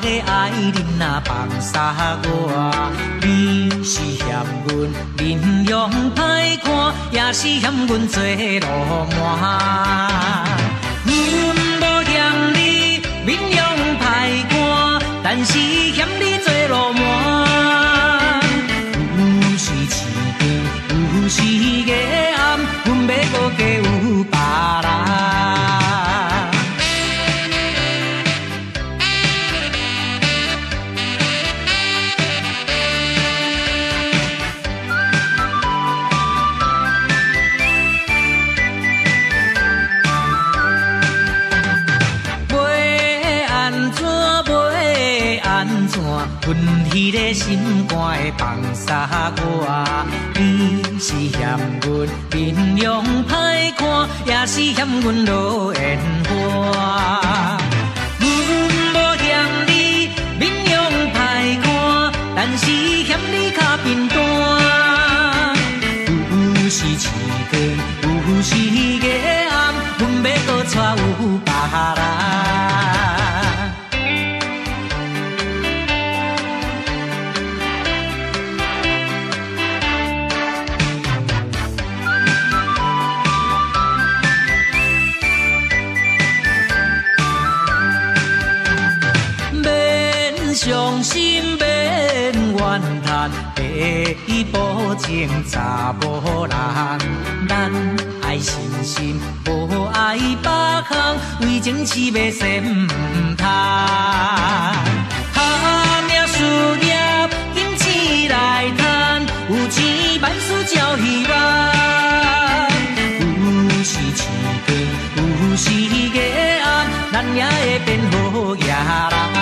个爱人若放杀我，你是嫌阮面容歹看，也是嫌阮做路满。阮无嫌你面容歹看，但是嫌你做路满。阮迄个心肝会放煞我，你是嫌阮面容歹看，也是嫌阮落烟花。伤心免怨叹，第一步情查某人，咱爱心心，无爱别项，为情痴迷先唔贪。哈命事业金钱来赚，有钱万事照希望。有时市长，有时夜暗，咱也会变好野人。